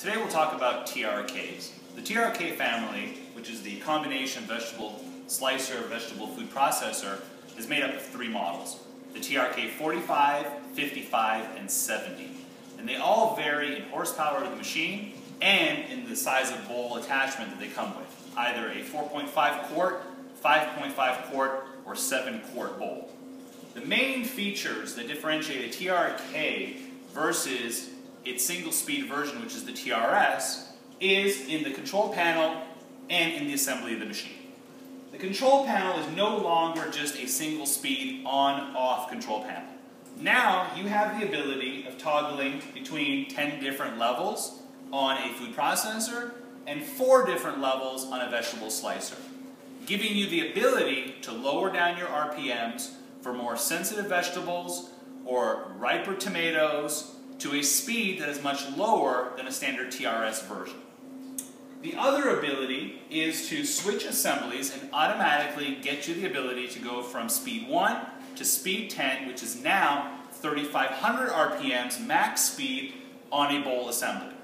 Today we'll talk about TRKs. The TRK family, which is the combination vegetable slicer, vegetable food processor, is made up of three models. The TRK 45, 55, and 70. And they all vary in horsepower of the machine and in the size of bowl attachment that they come with. Either a 4.5 quart, 5.5 quart, or 7 quart bowl. The main features that differentiate a TRK versus its single speed version, which is the TRS, is in the control panel and in the assembly of the machine. The control panel is no longer just a single speed on-off control panel. Now you have the ability of toggling between 10 different levels on a food processor and 4 different levels on a vegetable slicer, giving you the ability to lower down your RPMs for more sensitive vegetables or riper tomatoes to a speed that is much lower than a standard TRS version. The other ability is to switch assemblies and automatically get you the ability to go from speed 1 to speed 10, which is now 3,500 RPMs max speed on a bowl assembly.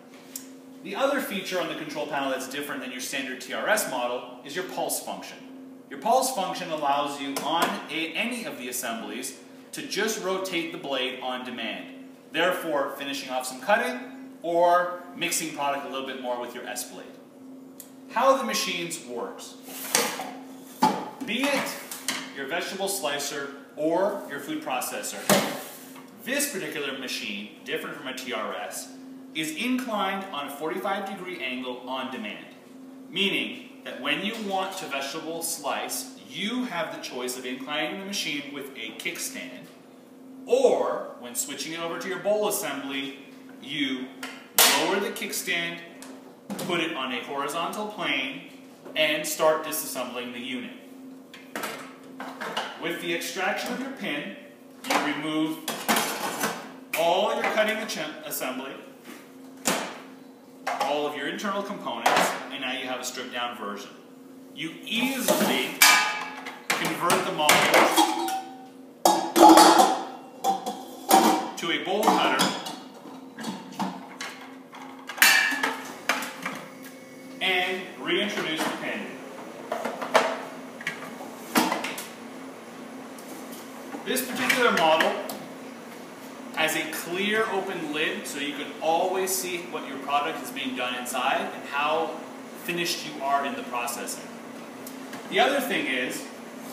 The other feature on the control panel that's different than your standard TRS model is your pulse function. Your pulse function allows you on a, any of the assemblies to just rotate the blade on demand therefore finishing off some cutting or mixing product a little bit more with your S-blade. How the machines works. Be it your vegetable slicer or your food processor, this particular machine, different from a TRS, is inclined on a 45 degree angle on demand. Meaning that when you want to vegetable slice, you have the choice of inclining the machine with a kickstand or, when switching it over to your bowl assembly, you lower the kickstand, put it on a horizontal plane, and start disassembling the unit. With the extraction of your pin, you remove all your cutting assembly, all of your internal components, and now you have a stripped down version. You easily convert the model to a bowl cutter and reintroduce the pin. This particular model has a clear open lid so you can always see what your product is being done inside and how finished you are in the processing. The other thing is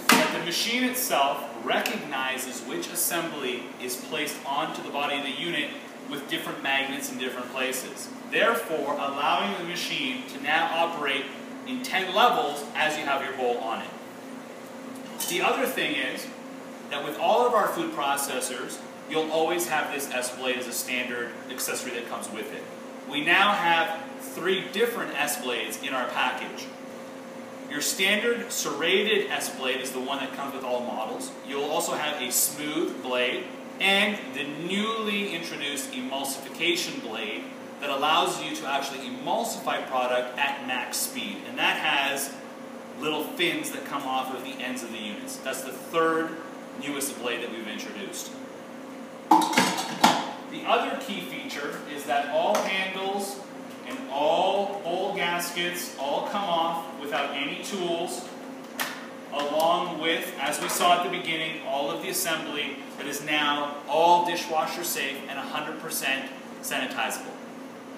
that the machine itself recognizes which assembly is placed onto the body of the unit with different magnets in different places. Therefore, allowing machine to now operate in 10 levels as you have your bowl on it. The other thing is that with all of our food processors, you'll always have this S-blade as a standard accessory that comes with it. We now have three different S-blades in our package. Your standard serrated S-blade is the one that comes with all models. You'll also have a smooth blade and the newly introduced emulsification blade that allows you to actually emulsify product at max speed. And that has little fins that come off of the ends of the units. That's the third newest blade that we've introduced. The other key feature is that all handles and all bowl gaskets all come off without any tools, along with, as we saw at the beginning, all of the assembly that is now all dishwasher safe and 100% sanitizable.